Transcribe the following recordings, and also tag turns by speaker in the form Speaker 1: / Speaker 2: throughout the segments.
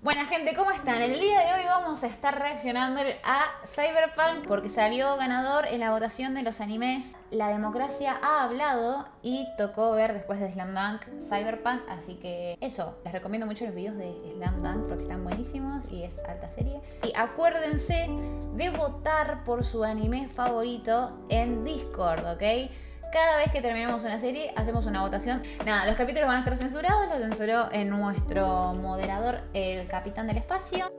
Speaker 1: Buena gente, ¿cómo están? El día de hoy vamos a estar reaccionando a Cyberpunk porque salió ganador en la votación de los animes. La democracia ha hablado y tocó ver después de Slam Dunk Cyberpunk, así que eso, les recomiendo mucho los videos de Slam Dunk porque están buenísimos y es alta serie. Y acuérdense de votar por su anime favorito en Discord, ¿ok? Cada vez que terminamos una serie hacemos una votación. Nada, los capítulos van a estar censurados, los censuró en nuestro moderador, el capitán del espacio.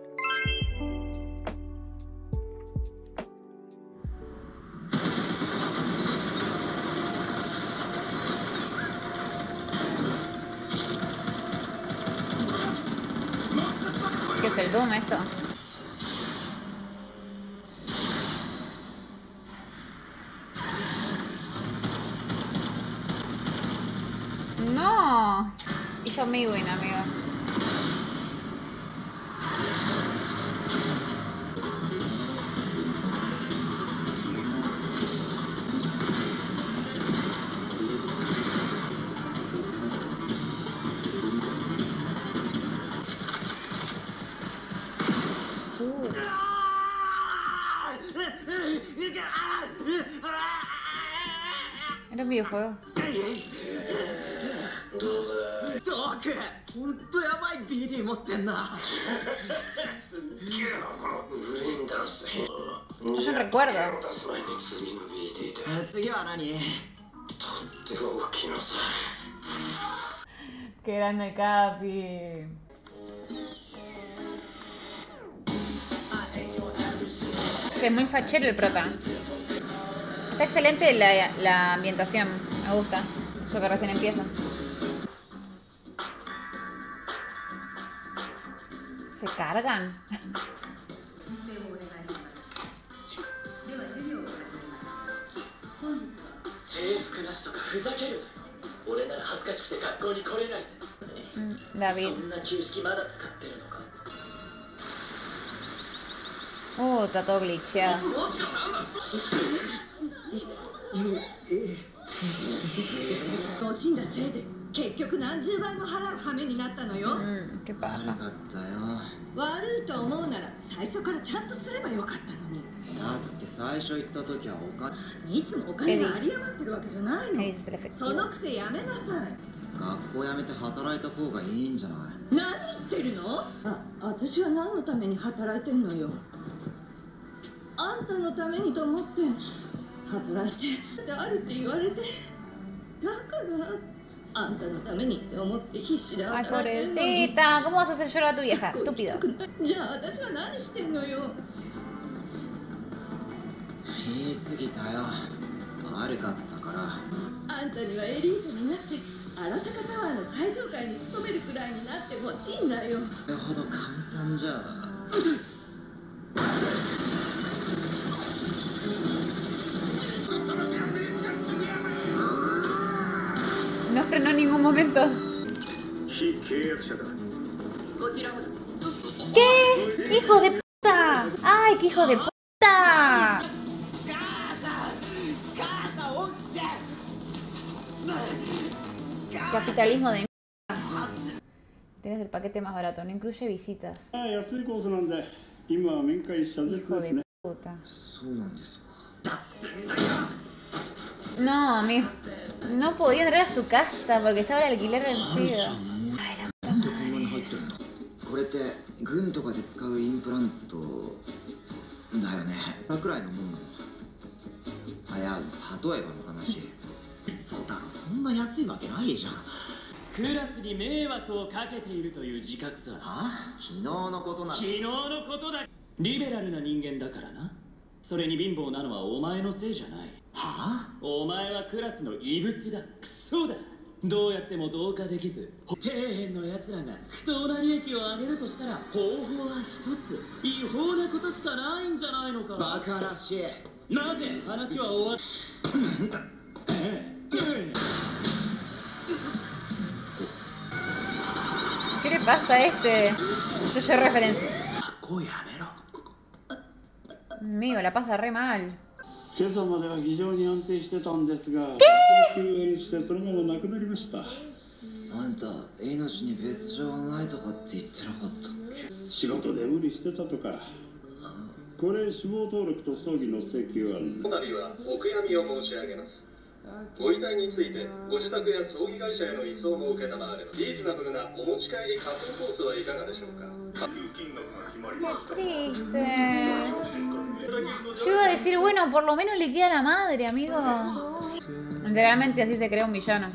Speaker 1: videojuego. No es Capi. Que es muy fachero el prota. Está excelente la, la ambientación, me gusta. Eso que recién empieza. Se cargan. David. Uh, está todo.
Speaker 2: せいで結局何十倍も払う羽目になったのよ、
Speaker 1: Mm, qué
Speaker 3: 悪.かったよ。
Speaker 2: 悪いと思うなら最初からちゃんとすればよかったのに。
Speaker 3: だって最初行った時はお金。
Speaker 2: いつもお金が有り余ってるわけじゃないの。
Speaker 1: ¿Qué dices el
Speaker 2: そ?のくせやめなさい。
Speaker 3: 学校辞めて働いた方がいいんじゃない？
Speaker 2: 何言ってるの？あ私は何のために働いてんのよ。あんたのためにと思って働いて誰って言われて。だからあんたのためにって思って必死で働いてんのに。
Speaker 1: pobrecita. ¿Cómo vas a hacer llorar a tu vieja? Estúpido.
Speaker 2: じゃあ私は何してんのよ。
Speaker 3: 言い過ぎたよ。悪かったから。
Speaker 2: あんたにはエリートになって荒坂タワーの最上階に勤めるくらいになってほしいんだよ。
Speaker 3: それほど簡単じゃ
Speaker 1: frenó en ningún momento.
Speaker 4: 非契約者だ
Speaker 1: ¿Qué? ¡Hijo de puta! ¡Ay, qué hijo de puta! Capitalismo de mierda. Tienes el paquete más barato, no incluye visitas.
Speaker 5: ああ安いコースなんで今は面会謝絶
Speaker 1: Hijo
Speaker 5: です
Speaker 1: de
Speaker 5: ね
Speaker 1: puta.
Speaker 3: そうなんですか
Speaker 1: No, amigo. No podía entrar a su casa porque estaba el alquiler vencido.
Speaker 3: なんでこんなに入ってるんだこれって軍とかで使うインプラント。だよね。いくらいのもんなのあい。や例えばの話。そうだろそんな安いわけないじゃん。
Speaker 6: クラスに迷惑をかけているという自覚さ。
Speaker 3: は昨日のことなら。
Speaker 6: 昨日のことだ。リベラルな人間だからな。それに貧乏なのはお前のせいじゃない
Speaker 3: は
Speaker 6: お前はクラスの異物だクソだどうやっても同化できず底辺の奴らが不当な利益を上げるとしたら方法は一つ違法なことしかないんじゃないのか
Speaker 3: バカらしい
Speaker 6: 待て話は終わっ
Speaker 1: ¿Qué le pasa a este? Yo soy referencia.
Speaker 3: こうやめろ
Speaker 1: Amigo, la pasa re mal.
Speaker 5: 今朝までは非常に安定してたんですが急変してそのまま亡くなりました。
Speaker 3: あんた命に別状はないとかって言ってなかったっけ？
Speaker 7: 仕事で無理してたとか。これ死亡登録と葬儀の請求案。
Speaker 4: この度はお悔やみを申し上げます。ご遺体についてご自宅や葬儀会社への移送も承ればリーズナブルなお持ち帰り仮想コースはいかがでしょうか
Speaker 1: ？Qué triste. Yo iba a decir, bueno, por lo menos le queda la madre, amigo. Literalmente así se crea un villano.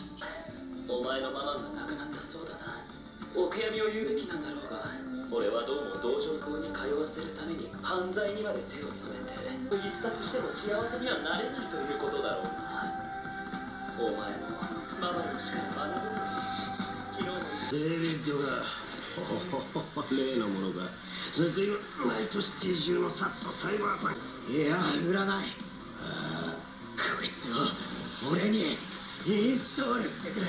Speaker 2: お前のママが亡くなったそうだなお悔やみを言うべきなんだろうが俺は
Speaker 8: ナイトシティ中の札とサイバーパン
Speaker 3: いや売らない
Speaker 8: あーこいつを俺にインストールしてくれ。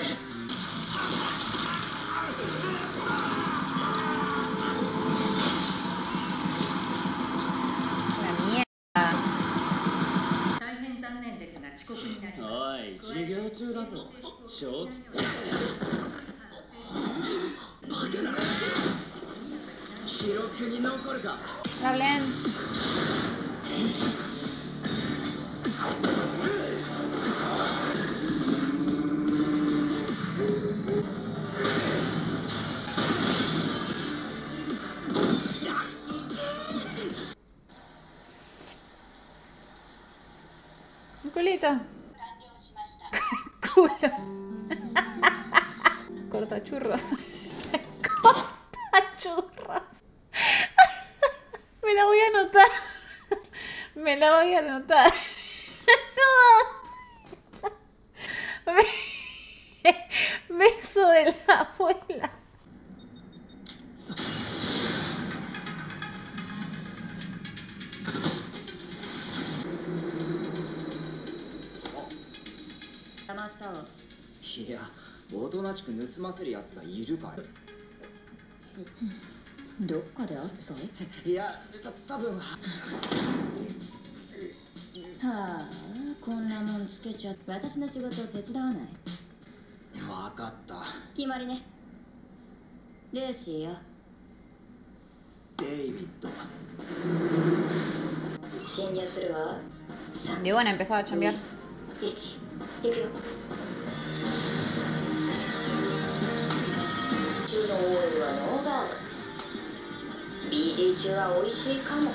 Speaker 9: 大変残念ですが遅刻になります。
Speaker 2: おい授業中だぞ。正
Speaker 8: 記
Speaker 1: Hablen.
Speaker 9: 騙したわ。
Speaker 3: いやおとなしく盗ませるやつがいるかい。
Speaker 9: どっかで会った？
Speaker 3: いやた多分
Speaker 9: は。あこんなもんつけちゃって私の仕事を手伝わない？
Speaker 3: わかった。
Speaker 9: 決まりね。ルーシーよ。
Speaker 3: デイビッド。
Speaker 9: 侵入するわ。
Speaker 1: De bueno, empezaba a chambear.
Speaker 9: 1行くよ中の OL はノーガード。BD 中は美味しいかも。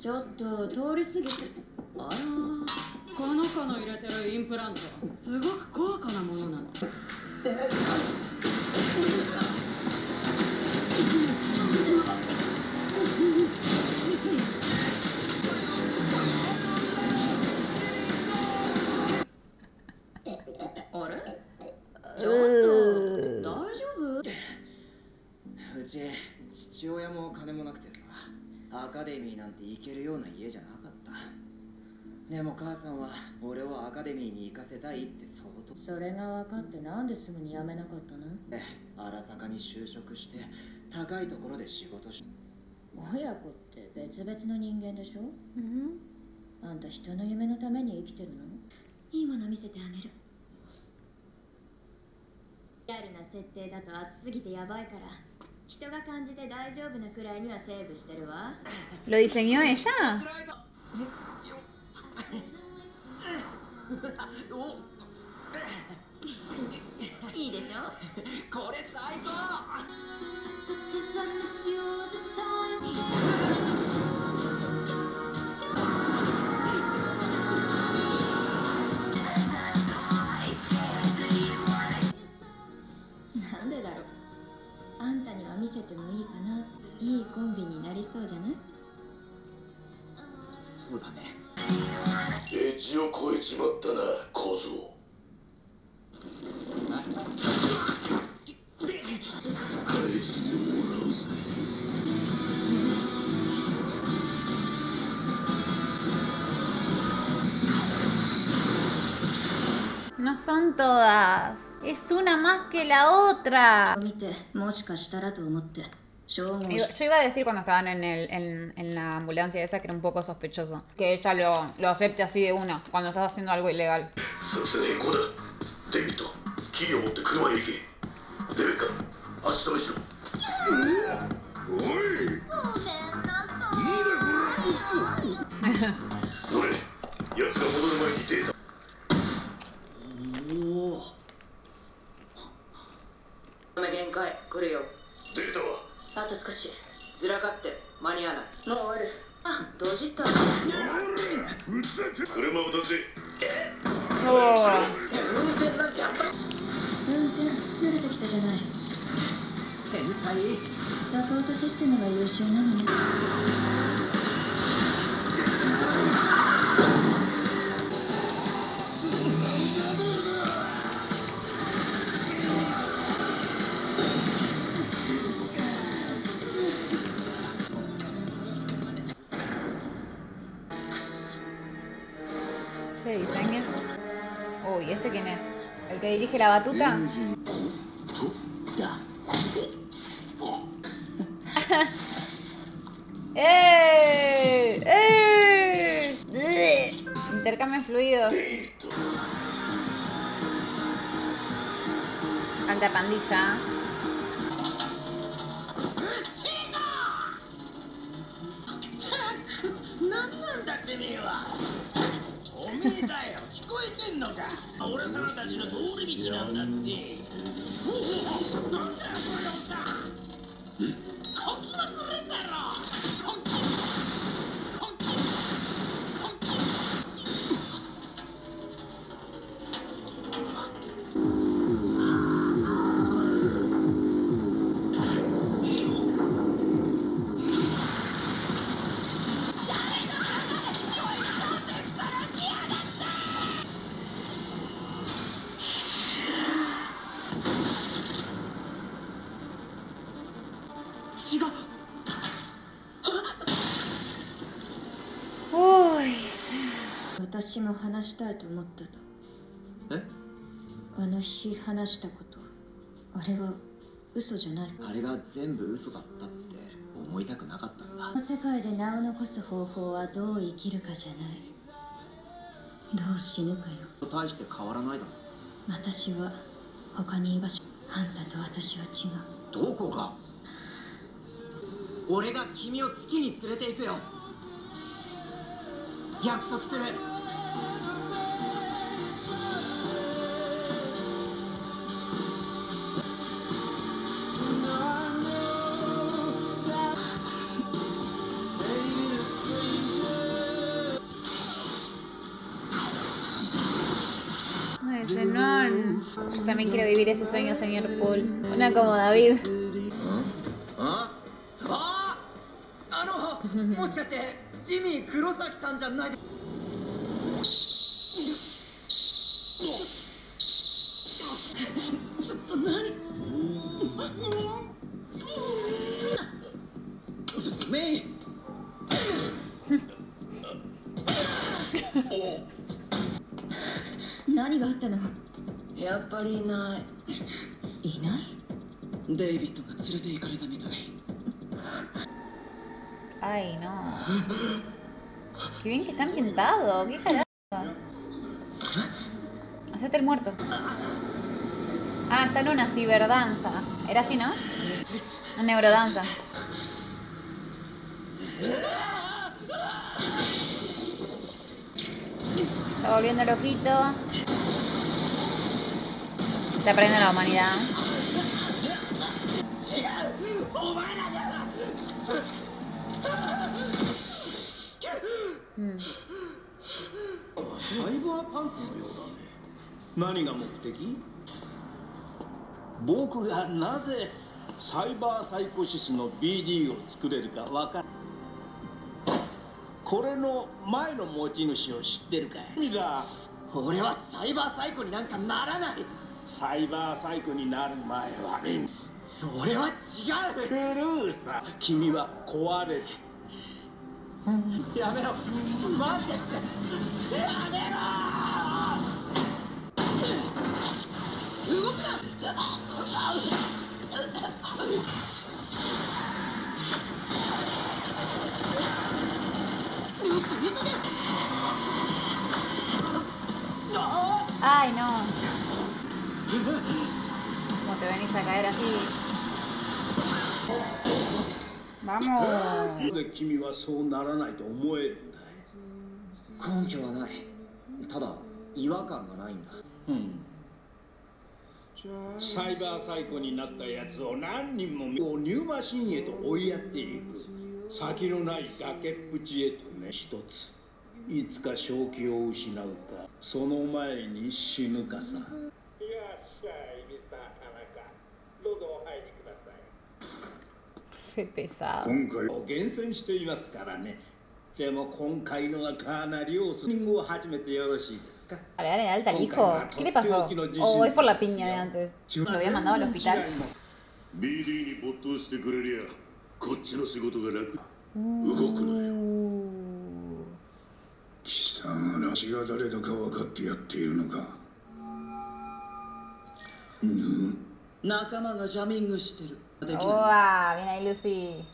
Speaker 9: ちょっと通り過ぎて。あらこの子の入れてるインプラント。すごく高価なものなの。ち
Speaker 3: 父親も金もなくてさアカデミーなんて行けるような家じゃなかった。でも母さんは俺をアカデミーに行かせたいって相当。
Speaker 9: それが分かってなんですぐに辞めなかったの？
Speaker 3: で荒坂に就職して高いところで仕事し
Speaker 9: 親子って別々の人間でしょ？あんた人の夢のために生きてるの？いいもの見せてあげる。リアルな設定だと熱すぎてヤバいから人が感じて大丈夫なくらいにはセーブしてるわ。
Speaker 1: ¿Lo diseñó ella?
Speaker 9: には見せてもいいかないいコンビになりそうじゃない？
Speaker 3: そうだね。
Speaker 4: エッジを超えちまったな小僧。返してもらうぜ。
Speaker 1: No son todas. Es una más que la otra. Yo, yo iba a decir cuando estaban en, el, en, en, la ambulancia esa que era un poco sospechoso. Que ella lo, lo acepte así de una, cuando estás haciendo algo ilegal.
Speaker 5: る前
Speaker 10: 限界来るよ。
Speaker 5: データは？
Speaker 10: あと少し。ずらかって間に合わない。もう終わる。あドジった？
Speaker 5: 車を出せ。
Speaker 1: おー。
Speaker 10: 運転なんてやっぱり
Speaker 9: 運転慣れてきたじゃない。
Speaker 10: 天才。
Speaker 9: サポートシステムが優秀なのね
Speaker 1: que dirige la batuta? ¡Eh! ¡Eh! Intercambio fluidos. Alta pandilla.
Speaker 9: と思ってた。
Speaker 3: え？
Speaker 9: あの日話したこと。あれは嘘じゃない。こ
Speaker 3: あれが全部嘘だったって思いたくなかったんだ。
Speaker 9: の世界で名を残す方法はどう生きるかじゃない。どう死ぬかよ。
Speaker 3: 大して変わらないだろ
Speaker 9: 私は他に居場所あんたと私は違う。
Speaker 3: どこが？俺が君を月に連れて行くよ。約束する
Speaker 1: Yo también quiero vivir ese sueño, señor Paul. Una como David.
Speaker 2: あああのもしかしてジミー黒崎さんじゃないでちょっと何ちょっとメイ
Speaker 9: 何があったの
Speaker 10: やっぱりいない
Speaker 9: いない
Speaker 2: デイビッドが連れて行かれたみたい
Speaker 1: Ay, no. Qué bien que está ambientado. ¿Qué carajo? Hacete el muerto. Ah, está en una ciberdanza. Era así, ¿no? Una neurodanza. Está volviendo loquito. Está perdiendo la humanidad.
Speaker 11: サイバーパンクのようだね何が目的僕がなぜサイバーサイコシスの BD を作れるかわかるこれの前の持ち主を知ってるかいだ
Speaker 2: 俺はサイバーサイコになんかならない
Speaker 11: サイバーサイコになる前は
Speaker 2: 俺は違う。
Speaker 11: クルーさ。君は壊れる
Speaker 2: やめろ。待って。ってやめろ。動くな。
Speaker 1: Ay, no. ¿Cómo te venís a caer así? Vamos.
Speaker 11: で君はそうならないと思えるんだ。
Speaker 3: 根拠はない。ただ違和感がないんだ。
Speaker 11: うん。サイバーサイコになったやつを何人もニューマシンへと追いやっていく。先のない崖っぷちへとね一つ。いつか正気を失うか。その前に死ぬかさいらっしゃいミスター田中どうぞお入りください
Speaker 1: Qué pesado.
Speaker 11: 今回を厳選していますからねでも今回のはかなりオースニングを始めてよろしいですか
Speaker 1: ？Para darle alta al hijo. ¿Qué le pasó? O es por la piña de antes. Lo había mandado al hospital.
Speaker 5: BD に没頭してくれりゃこっちの仕事が楽動くなよ貴様ら血が誰だか分かってやっているのか
Speaker 10: 仲間がジャミングしてる
Speaker 1: ¡Hola! ¡Viene ahí Lucy!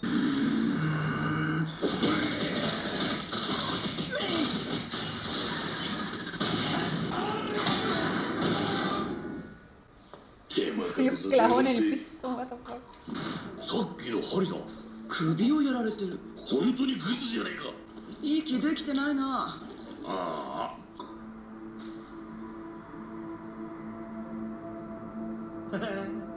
Speaker 5: さっきの針が
Speaker 10: 首をやられてる。
Speaker 5: 本当にグズじゃないか
Speaker 10: 息できてないな。
Speaker 5: ああ。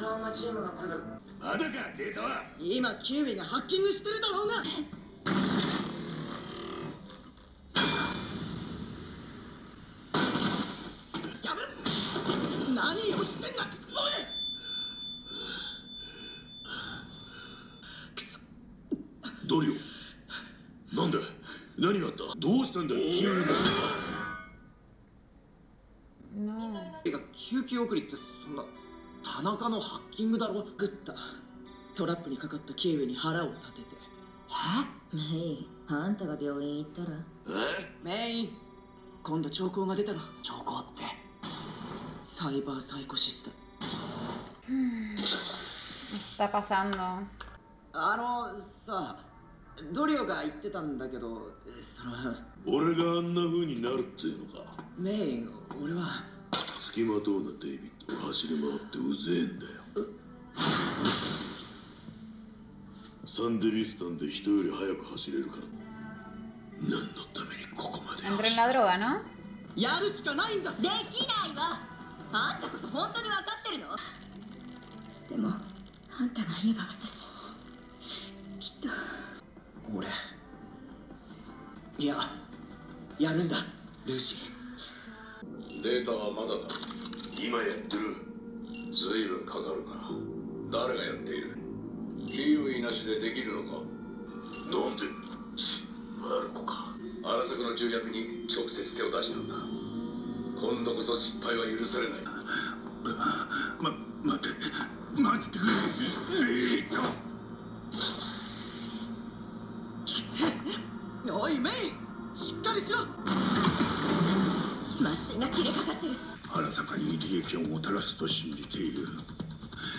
Speaker 10: トラウマチームが来る。
Speaker 5: まだかデータは。
Speaker 10: 今キウイがハッキングしてるだろうが。やめろ何をしてんだ？おい！
Speaker 5: ドリオなんだ？何があった？どうしたんだ？急に。
Speaker 3: 救急送りってそんな田中のハッキングだろ？
Speaker 10: グッた。トラップにかかったキウイに腹を立てて。
Speaker 9: メイあんたが病院行ったら？
Speaker 5: え？
Speaker 10: メイン。今度兆候が出たら。
Speaker 3: 兆候って？
Speaker 10: サイバーサイコシスだ
Speaker 1: Está pasando.
Speaker 3: あのさドリオが言ってたんだけどその
Speaker 5: 俺があんな風になるっていうのか？
Speaker 3: メイン俺は。
Speaker 5: 付きまとうなデイビッド走り回ってうぜえんだよ。サンデビスタンで人より速く走れるから何のためにここまで
Speaker 1: Entró en la droga, ¿no?
Speaker 10: やるしかないんだ。
Speaker 9: できないわ。あんたこそ本当に分かってるの？でもあんたが言えば私きっと。
Speaker 3: 俺いややるんだルーシー。
Speaker 5: データはまだだ。今やってるずいぶんかかるな。誰がやっている？キウイなしでできるのか？なんでしマルコか。荒作の重役に直接手を出したんだ。今度こそ失敗は許されない。ま待って。待って。くれえーっと
Speaker 10: おいメイ。ンしっかりしろ。
Speaker 9: 麻酔が切れかかってる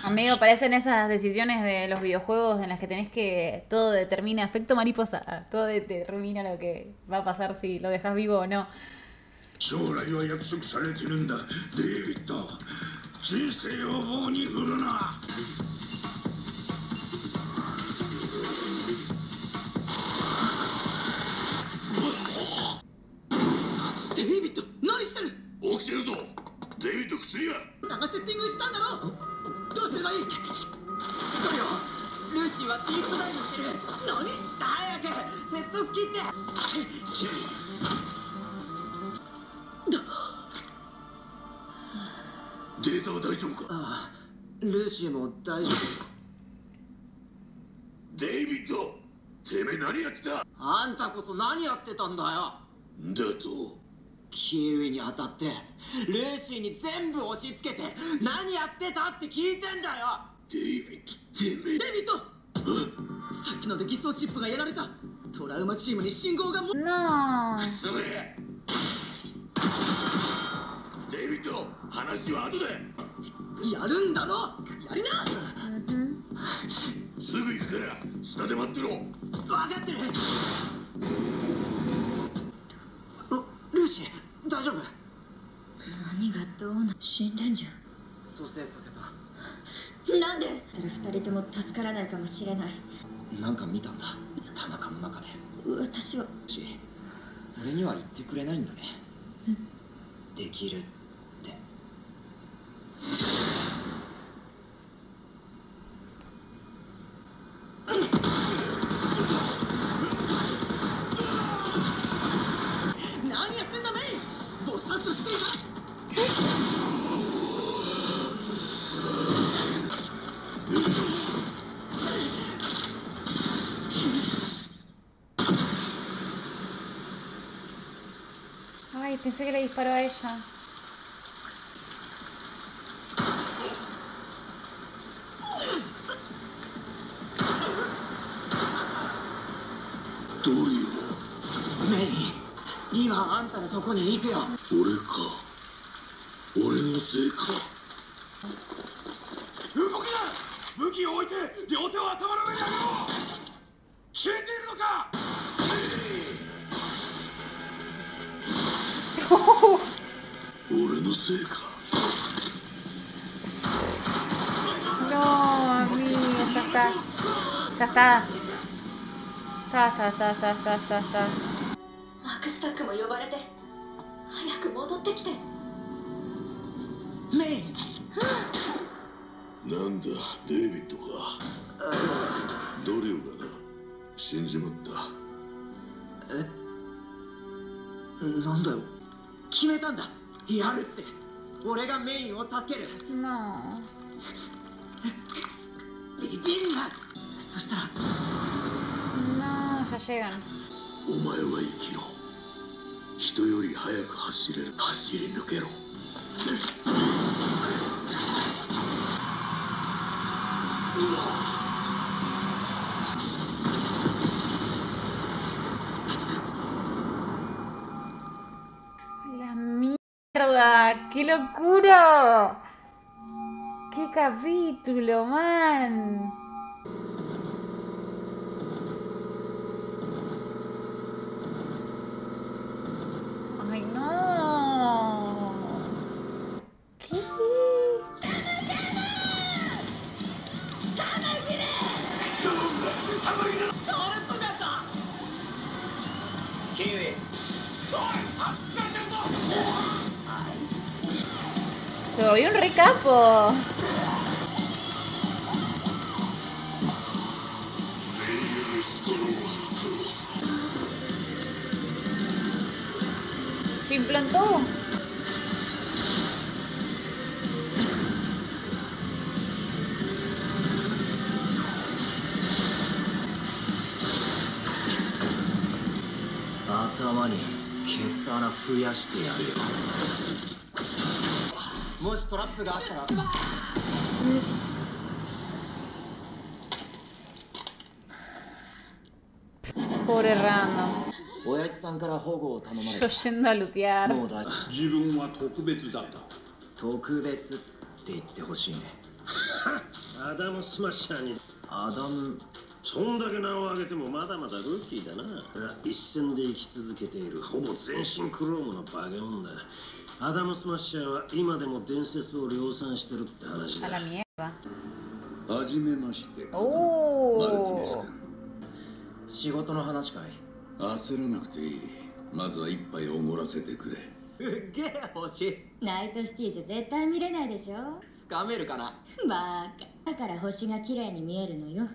Speaker 1: Amigo, parecen esas decisiones de los videojuegos en las que tenés que todo determina efecto mariposa, todo determina lo que va a pasar si lo dejas vivo o no.
Speaker 10: って
Speaker 5: た
Speaker 3: んだよ。
Speaker 5: だと？
Speaker 3: キウイに当たってルーシーに全部押し付けて何やってたって聞いてんだよ。
Speaker 5: デイビッドてめえ。
Speaker 10: デイビッドさっきので偽装チップがやられた。トラウマチームに信号がも
Speaker 1: No.
Speaker 5: すぐれデイビッド話は後で。
Speaker 10: やるんだろ。やりな
Speaker 5: すぐ行くから下で待ってろ
Speaker 10: 分かってる
Speaker 3: ルーシー大丈夫
Speaker 9: 何がどうな死んでんじゃ
Speaker 3: 蘇生させた。
Speaker 9: んなんで？それ二人とも助からないかもしれない。
Speaker 3: なんか見たんだ。田中の中で
Speaker 2: 私は。
Speaker 3: し俺には。言ってくれないんだねできるって
Speaker 10: 何やってんだメイ菩薩してい
Speaker 1: Ay, pensé que le disparó a ella.
Speaker 5: ドリ
Speaker 10: メイ今あんたのとこに行くよ
Speaker 1: No, amigo, ya está. Ya está. Está, está, está, está, está, está, está.
Speaker 9: マクスタックも呼ばれて早く戻ってきて
Speaker 10: メイ
Speaker 5: なんだデイビッドかドリューがな死んじまった
Speaker 10: なんだよ決めたんだやるって。俺がメインを助ける。
Speaker 1: No.
Speaker 10: ビビんなそしたら。
Speaker 1: No, ya llegan.
Speaker 5: お前は生きろ。人より早く走れる。走り抜けろ。
Speaker 1: La qué locura. Qué capítulo, man. Un
Speaker 3: 保護を頼まれた
Speaker 1: yendo a lootear.
Speaker 3: もう大
Speaker 11: 自分は特別だと。
Speaker 3: 特別って言ってほしいね。
Speaker 8: アダム・スマッシャーに。
Speaker 3: アダム。
Speaker 8: そんだけ名を挙げてもまだまだルーキーだな。一戦で生き続けている。ほぼ全身クロームのバケモンだ。アダム・スマッシャーは今でも伝説を量産してるって話だ.
Speaker 5: はじめまして。マルティネス
Speaker 1: Oh.
Speaker 5: 君
Speaker 3: 仕事の話かい。
Speaker 5: 焦らなくていいまずは一杯おごらせてくれ。
Speaker 10: すっげえ欲しい。
Speaker 9: ナイトシティじゃ絶対見れないでしょ。
Speaker 10: つかめるかな。
Speaker 9: バカ。だから星が綺麗に見えるのよ。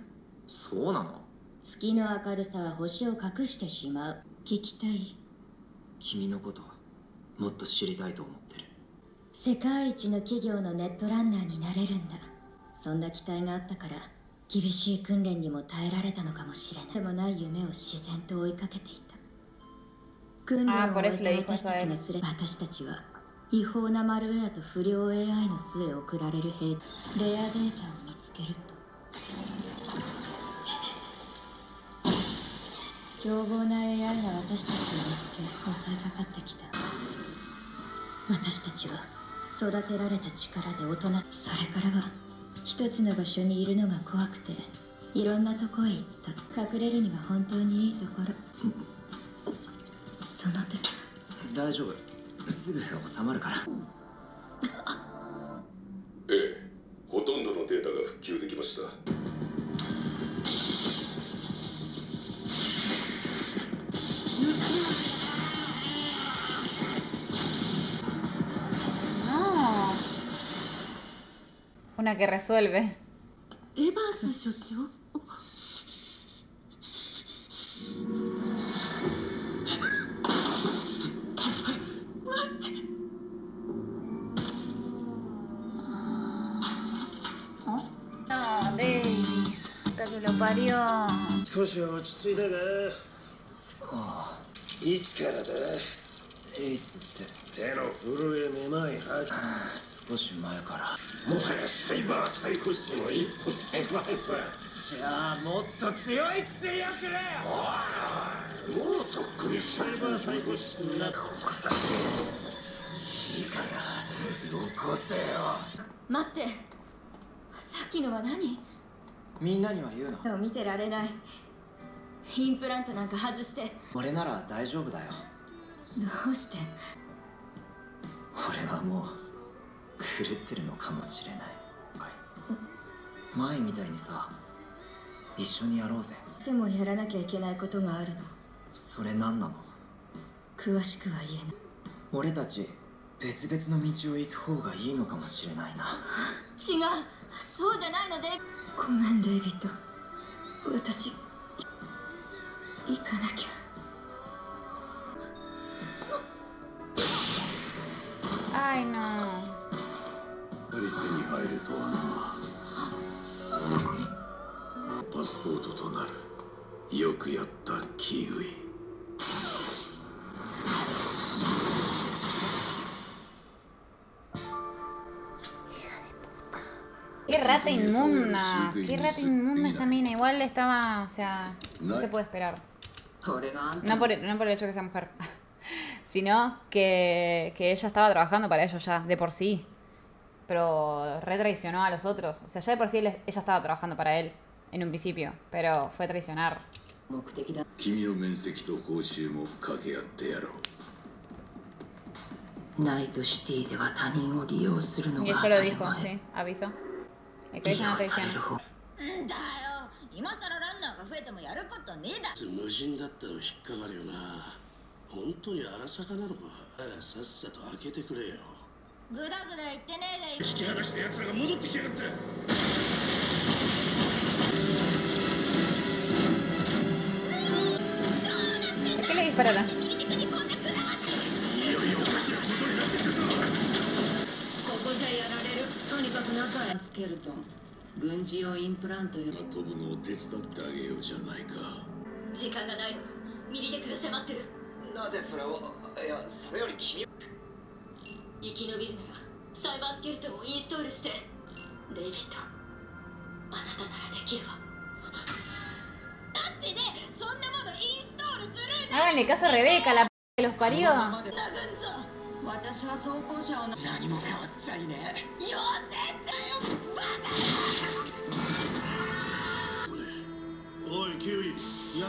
Speaker 3: そうなの？
Speaker 9: 月の明るさは星を隠してしまう。聞きたい。
Speaker 3: 君のこともっと知りたいと思ってる。
Speaker 9: 世界一の企業のネットランナーになれるんだ。そんな期待があったから厳しい訓練にも耐えられたのかもしれない。でもない夢を自然と追いかけていた訓練を終えた私たちが連れ私たちは違法なマルウェアと不良 AI の末送られる兵レアデータを見つける。と凶暴な AI が私たちを見つけ襲いかかってきた私たちは育てられた力で大人それからは一つの場所にいるのが怖くていろんなとこへ行った。隠れるには本当にいいところそうなって
Speaker 3: 大丈夫すぐ収まるから
Speaker 5: ええほとんどのデータが復旧できました
Speaker 1: Una que resuelve. ¿Evas, Hasta que lo parió.
Speaker 8: 少しは落ち着いたかいつからだ？
Speaker 3: いつって
Speaker 8: 手の震えめまいは
Speaker 3: 少し前から。
Speaker 8: もはやサイバーサイコ室の一歩手前さ。
Speaker 3: じゃあもっと強い薬をくれ
Speaker 8: もうとっくにサイバーサイコ室になった。
Speaker 3: いいからよこせよ
Speaker 9: 待って。さっきのは何？
Speaker 3: みんなには言うな。
Speaker 9: 見てられない。インプラントなんか外して。
Speaker 3: 俺なら大丈夫だよ。
Speaker 9: どうして？
Speaker 3: 俺はもう狂ってるのかもしれない。前みたいにさ一緒にやろうぜ。
Speaker 9: でもやらなきゃいけないことがあるの。
Speaker 3: それ何なの？
Speaker 9: 詳しくは言えない。
Speaker 3: 俺たち別々の道を行く方がいいのかもしれないな。
Speaker 9: 違う。そうじゃないのでごめんデイビッド。私い行かなきゃ.
Speaker 12: やはり手に入るとはな。パスポートとなる。よくやったキウイ
Speaker 1: Qué rata inmunda. Qué rata inmunda esta mina. Igual estaba, o sea, no se puede esperar.
Speaker 10: 俺があんた
Speaker 1: No por, no por el hecho de que sea mujer, sino que, que ella estaba trabajando para ellos ya, de por sí. Pero retraicionó a los otros. O sea, ya de por sí él- ella estaba trabajando para él en un principio, pero fue traicionar.
Speaker 10: 目的だ
Speaker 12: 君の面積と報酬も掛け合ってやろう
Speaker 10: ナイトシティでは他人を利用するの
Speaker 1: Y
Speaker 10: が
Speaker 1: eso
Speaker 10: 当
Speaker 1: lo
Speaker 10: たり
Speaker 1: dijo,
Speaker 10: 前
Speaker 1: sí, aviso. El que
Speaker 10: 利
Speaker 1: dice
Speaker 10: 用
Speaker 1: no
Speaker 10: される
Speaker 1: traición.
Speaker 10: 方
Speaker 9: んだよ。今さらランナーが増えてもやることねえだ。
Speaker 8: 無人だったら引っかかるよな。本当に荒坂なのか。さっさと開けてくれよ。
Speaker 9: グダグダ言ってねえで。
Speaker 8: 引き離した奴らが戻ってきやがった。
Speaker 1: ¿Por qué le dispararon?
Speaker 10: 中へスケルトン。軍事用インプラントよ。
Speaker 12: 飛ぶのを手伝ってあげようじゃないか。
Speaker 9: 時間がない。のミリテクが迫ってる。
Speaker 3: なぜそれをいやそれより君
Speaker 9: 生き延びるならサイバースケルトンをインストールして。デイビッドあなたならできるわ。だってねそんなものインストールする
Speaker 1: Háganle caso a Rebeca, la p que los parió.
Speaker 10: 私は装甲車を
Speaker 3: 何も変わっちゃいね
Speaker 9: 妖精だよバカ
Speaker 8: おい。キウイや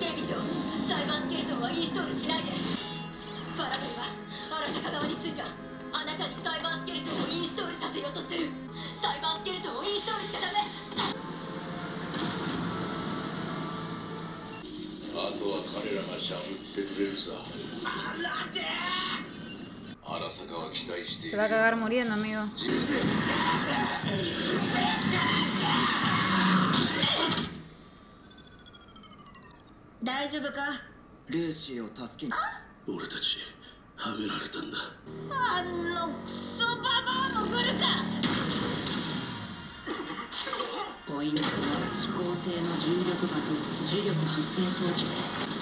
Speaker 9: デビッドサイバースケルトンはインストールしないで。ファラベルは荒坂側についたあなたにサイバースケルトンをインストールさせようとしてる。サイバースケルトンをインストールしちゃダメ。
Speaker 12: あとは彼らがしゃぶってくれるさ。荒坂は期待してい
Speaker 1: Se
Speaker 12: る
Speaker 1: va a cagar muriendo, amigo.
Speaker 9: 大丈夫か？
Speaker 3: ルーシーを助けに。
Speaker 8: 俺たちはめられた
Speaker 10: 指向性の重力波と重力発生装置。で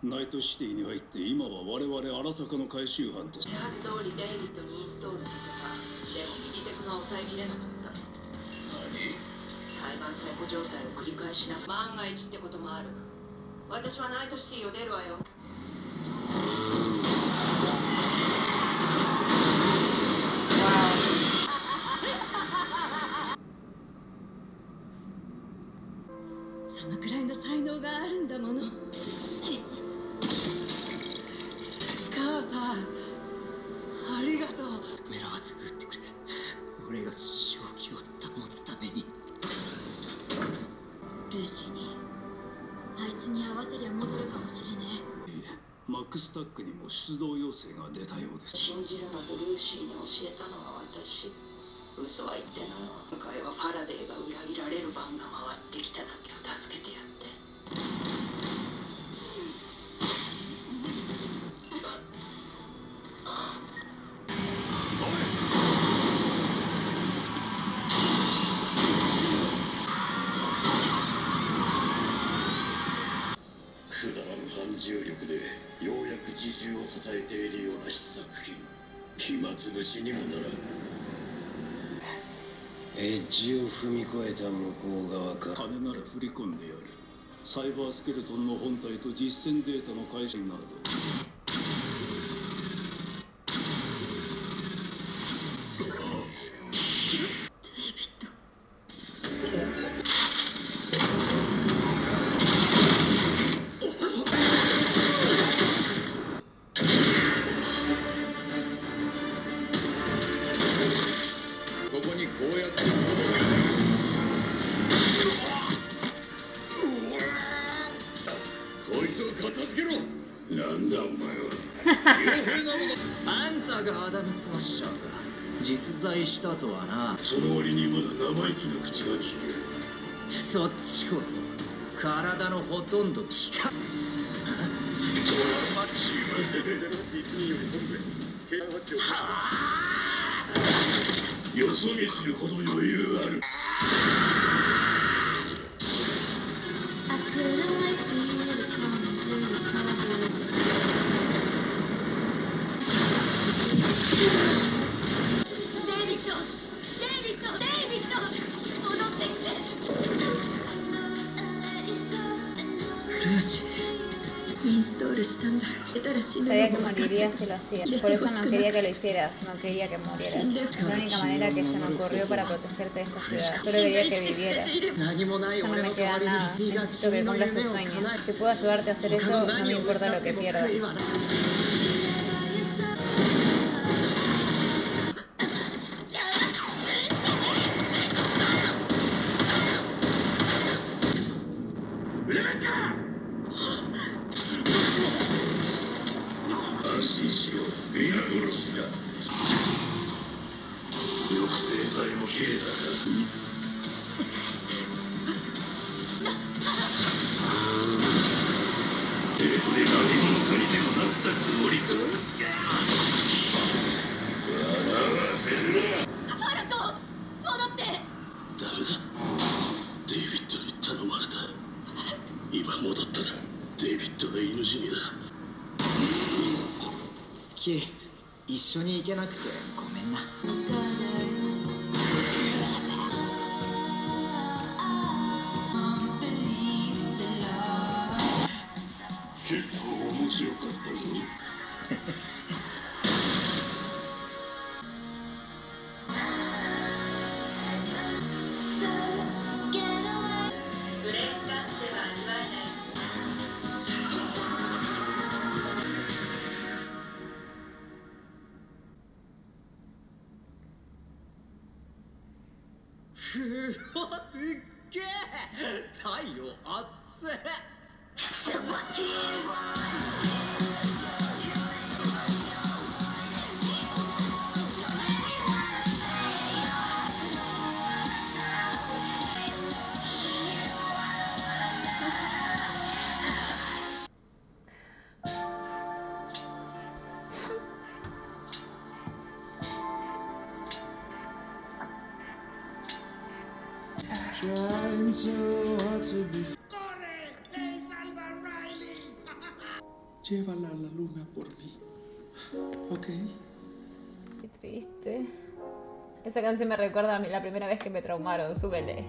Speaker 8: ナイトシティに入って今は我々荒坂の回収班と。
Speaker 10: 手はず通りデイリットにインストールさせた。でもミニテクが抑えきれなかった。
Speaker 13: 何？裁判最古状態を繰り返しな万が一ってこともある。私はナイトシティを出るわよ。そのくらいの才能があるんだもの。母さんありがとう。
Speaker 3: 狙わず撃ってくれ。俺が正気を保つために。
Speaker 9: ルーシーにあいつに合わせりゃ戻るかもしれね
Speaker 14: マックスタックにも出動要請が出たようです。
Speaker 13: 信じるのとルーシーに教えたのは私嘘は言ってな。今回はファラデーが裏切られる番が回ってきただけを助けてやって。
Speaker 2: 踏み越えた向こう側か
Speaker 14: 金なら振り込んでやる。サイバースケルトンの本体と実践データの回収など。
Speaker 2: そ
Speaker 3: っちこそ。体のほとんど効かは
Speaker 2: あ よそ見するほど余裕ある。
Speaker 1: Sabía que moriría si lo hacía. Por eso no quería que lo hicieras, no quería que murieras. La única manera que se me ocurrió para protegerte de esta ciudad. Solo quería que vivieras. Ya no me queda nada. Necesito que cumplas tus sueños. Si puedo ayudarte a hacer eso, no me importa lo que pierdas.
Speaker 2: 結構面白かったぞ。
Speaker 1: Esa canción me recuerda a mí la primera vez que me traumaron. Súbele.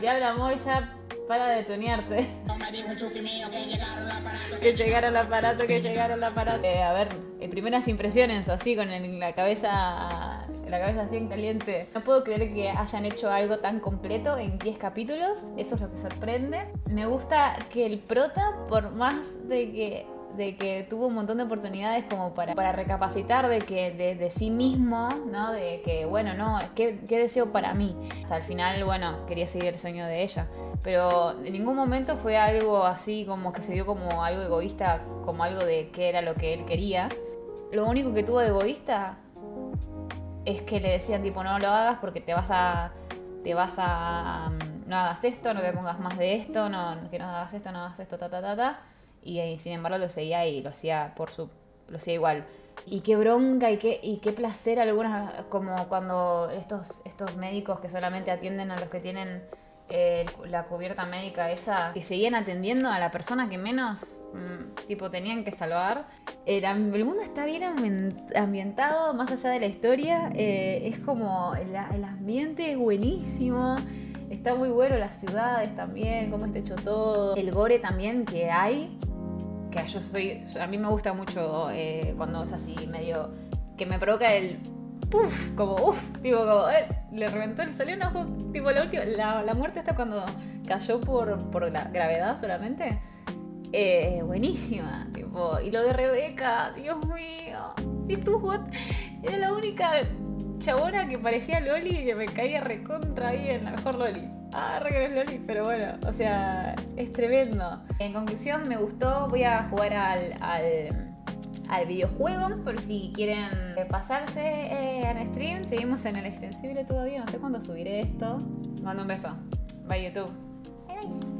Speaker 1: Diablo amor, ya para de tunearte. que llegaron al aparato, que llegaron al aparato. Eh, a ver, eh, primeras impresiones así, con la cabeza la cabeza así en caliente. No puedo creer que hayan hecho algo tan completo en 10 capítulos. Eso es lo que sorprende. Me gusta que el prota, por más de que de que tuvo un montón de oportunidades como para, para recapacitar de que de, sí mismo, ¿no? De que, bueno, no, ¿qué, ¿qué deseo para mí? Hasta el final, bueno, quería seguir el sueño de ella. Pero en ningún momento fue algo así como que se dio como algo egoísta, como algo de qué era lo que él quería. Lo único que tuvo de egoísta es que le decían tipo no lo hagas porque te vas a te vas a mm, no hagas esto no te pongas más de esto no que no hagas esto no hagas esto ta ta ta ta y, eh, sin embargo lo seguía y lo hacía por su lo hacía igual. Y qué bronca y qué y qué placer algunas como cuando estos estos médicos que solamente atienden a los que tienen eh, la cubierta médica esa que seguían atendiendo a la persona que menos mm, tipo tenían que salvar. El, el mundo está bien ambien- ambientado más allá de la historia eh, es como el, el ambiente es buenísimo. Está muy bueno las ciudades también cómo está hecho todo. El gore también que hay yo soy a mí me gusta mucho eh, cuando es así medio que me provoca el puff, como uff, tipo como, eh, le reventó, salió un ojo, tipo la última, la, la muerte está cuando cayó por, por la gravedad solamente. Eh, buenísima, tipo, y lo de Rebeca, Dios mío, estuvo, era la única chabona que parecía Loli y que me caía recontra bien, la mejor Loli. Ah, re Loli, pero bueno, o sea, es tremendo. En conclusión, me gustó, voy a jugar al, al al videojuego por si quieren eh, pasarse eh, en stream. Seguimos en el extensible todavía, no sé cuándo subiré esto. Mando un beso. Bye YouTube.